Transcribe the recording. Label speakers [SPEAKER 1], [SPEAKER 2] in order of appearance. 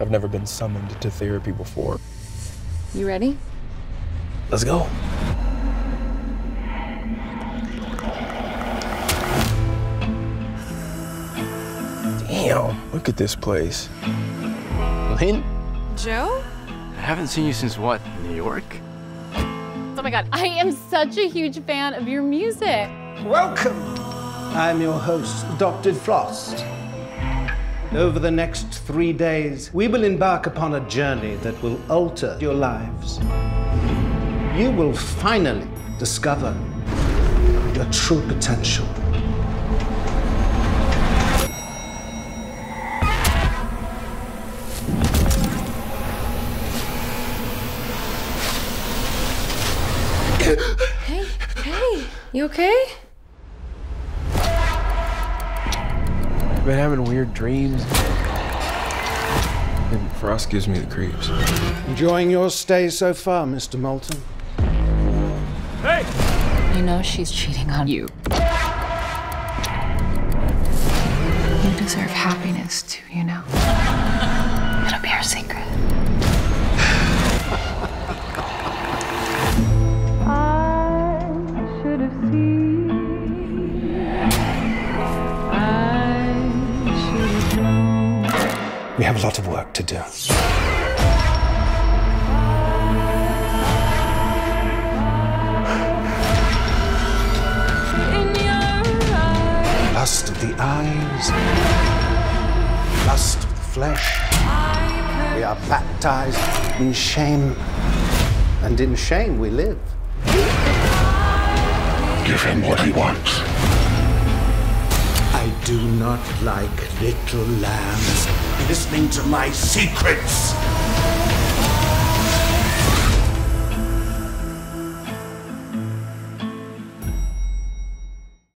[SPEAKER 1] I've never been summoned to therapy before.
[SPEAKER 2] You ready?
[SPEAKER 1] Let's go. Damn, look at this place.
[SPEAKER 3] Lyn?
[SPEAKER 2] Joe?
[SPEAKER 3] I haven't seen you since what, New York?
[SPEAKER 2] Oh my god, I am such a huge fan of your music.
[SPEAKER 4] Welcome. I'm your host, Dr. Frost. Over the next three days, we will embark upon a journey that will alter your lives. You will finally discover your true potential.
[SPEAKER 2] Hey, hey, you okay?
[SPEAKER 1] Been having weird dreams. And Frost gives me the creeps.
[SPEAKER 4] Enjoying your stay so far, Mr. Moulton? Hey!
[SPEAKER 2] You know she's cheating on you.
[SPEAKER 5] You deserve happiness too, you know. It'll be our secret.
[SPEAKER 4] We have a lot of work to do. Lust of the eyes, lust of the flesh. We are baptized in shame, and in shame we live.
[SPEAKER 6] Give him what he wants.
[SPEAKER 4] I do not like little lambs listening to my secrets.